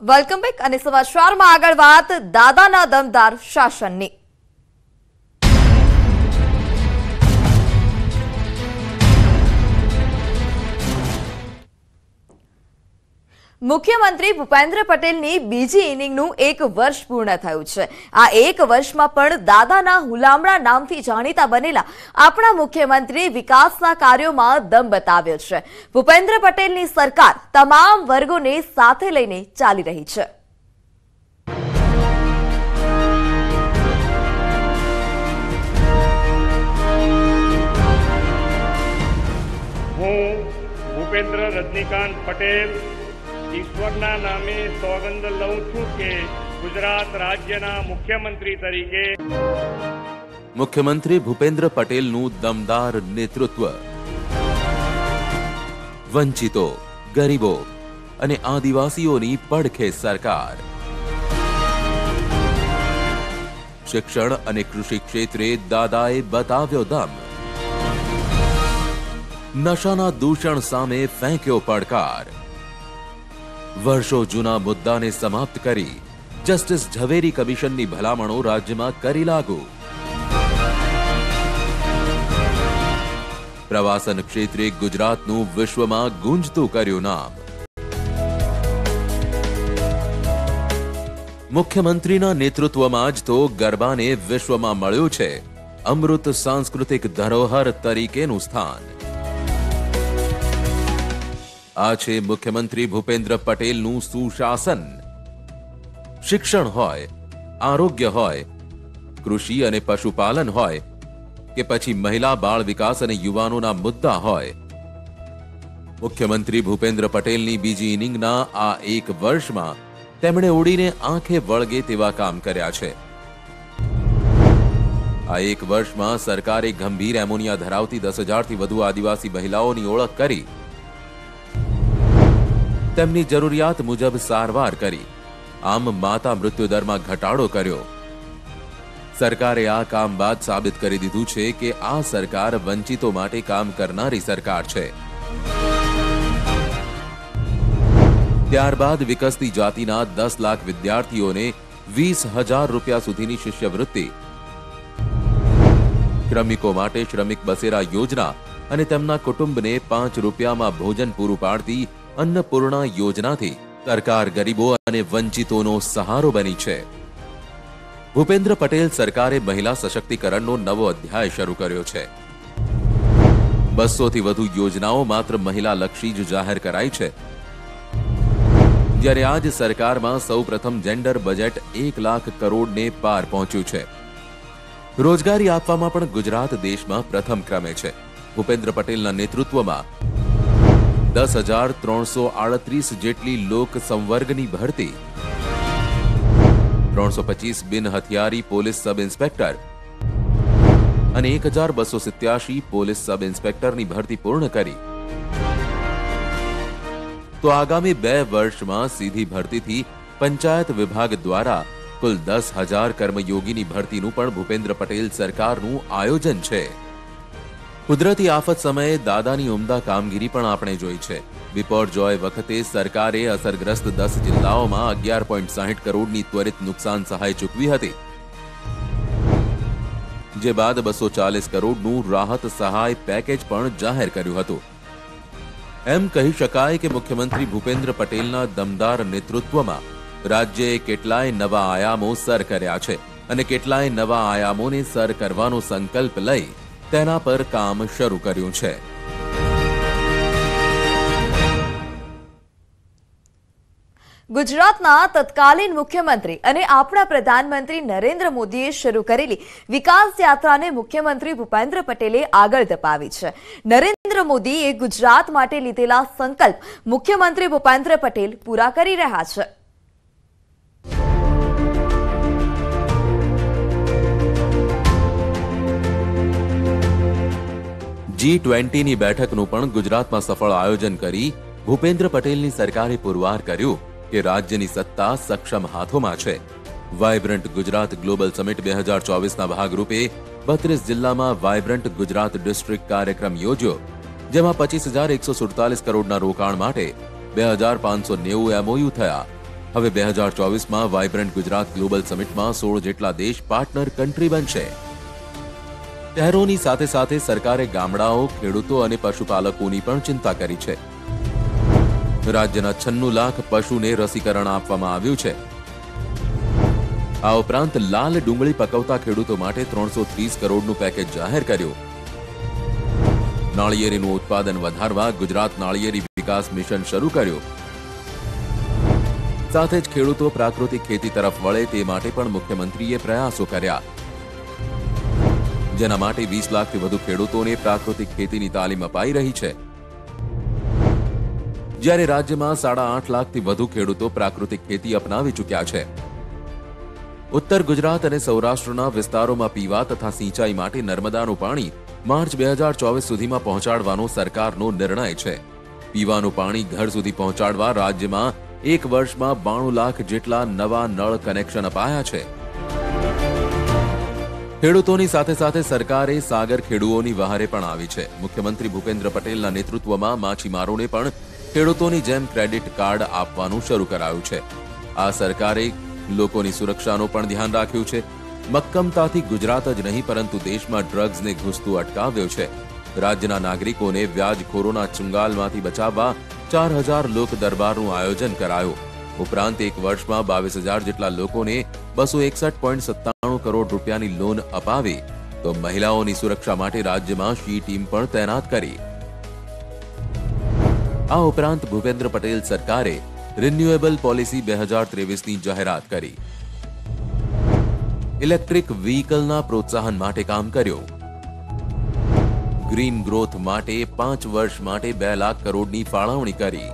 Welcome back અને સમાચારમાં આગળ વાત દાદાના દમદાર શાસનની. મુખ્યમંત્રી ભૂપેન્દ્ર પટેલની બીજી ઇનિંગનું એક વર્ષ પૂર્ણ થયું છે. આ એક વર્ષમાં પણ દાદાના હુલામણા નામથી જાણીતા બનેલા આપણા મુખ્યમંત્રી વિકાસના કાર્યોમાં દમ બતાવ્યો છે. ભૂપેન્દ્ર પટેલની સરકાર તમામ વર્ગોને સાથે લઈને ચાલી રહી છે. રજનીકાંત પટેલ ઈશ્વરના નામે સોગંદ લઉં છું કે ગુજરાત રાજ્યના મુખ્યમંત્રી તરીકે. મુખ્યમંત્રી ભૂપેન્દ્ર પટેલનું દમદાર નેતૃત્વ. વંચિતો, ગરીબો અને આદિવાસીઓની પડખે સરકાર. શિક્ષણ અને કૃષિ ક્ષેત્રે દાદાએ બતાવ્યો દમ. નશાના દૂષણ સામે ફેંક્યો પડકાર. વર્ષો જૂના મુદ્દાને સમાપ્ત કરી જસ્ટિસ ઝવેરી કમિશનની ભલામણો રાજ્યમાં કરી લાગુ. પ્રવાસન ક્ષેત્રે ગુજરાતનું વિશ્વમાં ગુંજતું કર્યું નામ. મુખ્યમંત્રીના નેતૃત્વમાં જ તો ગરબાને વિશ્વમાં મળ્યું છે. અમૃત સાંસ્કૃતિક ધરોહર તરીકેનું સ્થાન. આ છે મુખ્યમંત્રી ભૂપેન્દ્ર પટેલનું સુશાસન. શિક્ષણ હોય, આરોગ્ય હોય, કૃષિ અને પશુપાલન હોય, કે પછી મહિલા બાળ વિકાસ અને યુવાનોના મુદ્દા હોય. મુખ્યમંત્રી ભૂપેન્દ્ર પટેલની બીજી ઇનિંગના આ એક વર્ષમાં તેમણે ઉડીને આંખે વળગે તેવા કામ કર્યા છે. આ એક વર્ષમાં સરકારે ગંભીર એમોનિયા ધરાવતી દસ હજારથી વધુ આદિવાસી મહિલાઓની ઓળખ કરી તેમની જરૂરિયાત મુજબ સારવાર કરી. આમ માતા મૃત્યુદરમાં ઘટાડો કર્યો. સરકારે આ કામ બાદ સાબિત કરી દીધું છે કે આ સરકાર વંચિતો માટે કામ કરનારી સરકાર છે. ત્યારબાદ વિકસતી જાતિના દસ લાખ વિદ્યાર્થીઓને વીસ હજાર રૂપિયા સુધીની શિષ્યવૃત્તિ. શ્રમિકો માટે શ્રમિક બસેરા યોજના અને તેમના કુટુંબને પાંચ રૂપિયામાં ભોજન પૂરું પાડતી અન્નપૂર્ણા યોજનાથી સરકાર ગરીબો અને વંચિતોનો સહારો બની છે. ભૂપેન્દ્ર પટેલ સરકારે મહિલા સશક્તિકરણનો નવો અધ્યાય શરૂ કર્યો છે. બસોથી વધુ યોજનાઓ માત્ર મહિલા લક્ષી જ જાહેર કરાઈ છે. જ્યારે આજ સરકારમાં સૌ પ્રથમ જેન્ડર બજેટ એક લાખ કરોડને પાર પહોંચ્યું છે. રોજગારી આપવામાં પણ ગુજરાત દેશમાં પ્રથમ ક્રમે છે. ભૂપેન્દ્ર પટેલના નેતૃત્વમાં દસ હજાર ત્રણસો આડત્રીસ જેટલી લોક સંવર્ગની ભરતી. ત્રણસો પચીસ બિન હથિયારી પોલીસ સબ ઇન્સ્પેક્ટર અને એક હજાર બસો સિત્યાસી પોલીસ સબ ઇન્સ્પેક્ટરની ભરતી પૂર્ણ કરી. તો આગામી બે વર્ષમાં સીધી ભરતીથી પંચાયત વિભાગ દ્વારા કુલ દસ હજાર કર્મયોગીની ભરતીનું પણ ભૂપેન્દ્ર પટેલ સરકારનું આયોજન છે. કુદરતી આફત સમયે દાદાની ઉમદા કામગીરી પણ આપણે જોઈ છે. બિપોર જોય વખતે સરકારે અસરગ્રસ્ત દસ જિલ્લાઓમાં અગિયાર પોઈન્ટ સાહીઠ કરોડની ત્વરિત નુકસાન સહાય ચૂકવી હતી. જે બાદ બસો ચાલીસ કરોડનું રાહત સહાય પેકેજ પણ જાહેર કર્યું હતું. એમ કહી શકાય કે મુખ્યમંત્રી ભૂપેન્દ્ર પટેલના દમદાર નેતૃત્વમાં રાજ્યએ કેટલાય નવા આયામો સર કર્યા છે અને કેટલાય નવા આયામોને સર કરવાનો સંકલ્પ લઈ તેના પર કામ શરૂ કર્યું છે. ગુજરાતના તત્કાલીન મુખ્યમંત્રી અને આપણા પ્રધાનમંત્રી નરેન્દ્ર મોદીએ શરૂ કરેલી વિકાસ યાત્રાને મુખ્યમંત્રી ભૂપેન્દ્ર પટેલે આગળ ધપાવી છે. નરેન્દ્ર મોદીએ ગુજરાત માટે લીધેલા સંકલ્પ મુખ્યમંત્રી ભૂપેન્દ્ર પટેલ પૂરા કરી રહ્યા છે. જી ટ્વેન્ટીની બેઠકનું પણ ગુજરાતમાં સફળ આયોજન કરી ભૂપેન્દ્ર પટેલની સરકારે પુરવાર કર્યું કે રાજ્યની સત્તા સક્ષમ હાથોમાં છે. વાયબ્રન્ટ ગુજરાત ગ્લોબલ સમિટ બે હજાર ચોવીસના ભાગરૂપે બત્રીસ જિલ્લામાં વાયબ્રન્ટ ગુજરાત ડિસ્ટ્રિક્ટ કાર્યક્રમ યોજ્યો, જેમાં પચીસ હજાર એકસો સુડતાલીસ કરોડના રોકાણ માટે બે હજાર પાંચસો નેવું એમઓયુ થયા. હવે બે હજાર ચોવીસમાં વાઇબ્રન્ટ ગુજરાત ગ્લોબલ સમિટમાં સોળ જેટલા દેશ પાર્ટનર કન્ટ્રી બનશે. શહેરોની સાથે સાથે સરકારે ગામડાઓ, ખેડૂતો અને પશુપાલકોની પણ ચિંતા કરી છે. રાજ્યના છન્નું લાખ પશુને રસીકરણ આપવામાં આવ્યું છે. આ ઉપરાંત લાલ ડુંગળી પકવતા ખેડૂતો માટે ત્રણસો ત્રીસ કરોડનું પેકેજ જાહેર કર્યું. નાળિયેરીનું ઉત્પાદન વધારવા ગુજરાત નાળિયેરી વિકાસ મિશન શરૂ કર્યું. સાથે જ ખેડૂતો પ્રાકૃતિક ખેતી તરફ વળે તે માટે પણ મુખ્યમંત્રીએ પ્રયાસો કર્યા. જેના માટે વીસ લાખથી વધુ ખેડૂતોને પ્રાકૃતિક ખેતીની તાલીમ અપાઈ રહી છે. જ્યારે રાજ્યમાં સાડા આઠ લાખથી વધુ ખેડૂતો પ્રાકૃતિક ખેતી અપનાવી ચૂક્યા છે. ઉત્તર ગુજરાત અને સૌરાષ્ટ્રના વિસ્તારોમાં પીવા તથા સિંચાઈ માટે નર્મદાનું પાણી માર્ચ બે હજાર ચોવીસ સુધીમાં પહોંચાડવાનો સરકારનો નિર્ણય છે. પીવાનું પાણી ઘર સુધી પહોંચાડવા રાજ્યમાં એક વર્ષમાં બાણું લાખ જેટલા નવા નળ કનેક્શન અપાયા છે. ખેડૂતોની સાથે સાથે સરકારે સાગર ખેડૂઓની વહારે પણ આવી છે. મુખ્યમંત્રી ભૂપેન્દ્ર પટેલના નેતૃત્વમાં માછીમારોને પણ ખેડૂતોની જેમ ક્રેડિટ કાર્ડ આપવાનું શરૂ કરાયું છે. આ સરકારે લોકોની સુરક્ષાનું પણ ધ્યાન રાખ્યું છે. મક્કમતાથી ગુજરાત જ નહીં, પરંતુ દેશમાં ડ્રગ્સને ઘૂસતું અટકાવ્યો છે. રાજ્યના નાગરિકોને વ્યાજખોરોના ચુંગાલમાંથી બચાવવા ચાર હજાર લોક દરબારનું આયોજન કરાયું. ઉપરાંત એક વર્ષમાં બાવીસ હજાર જેટલા લોકોને બસો એકસઠ પોઈન્ટ કરોડ રૂપિયાની લોન અપાવી તો મહિલાઓની સુરક્ષા માટે રાજ્યમાં શી ટીમ પણ તૈનાત કરી. આ ઉપરાંત ભૂપેન્દ્ર પટેલ સરકારે રિન્યુએબલ પોલિસી બે હજાર ત્રેવીસની જાહેરાત કરી. ઇલેક્ટ્રિક વ્હીકલના પ્રોત્સાહન માટે કામ કર્યું. ગ્રીન ગ્રોથ માટે પાંચ વર્ષ માટે બે લાખ કરોડની ફાળવણી કરી.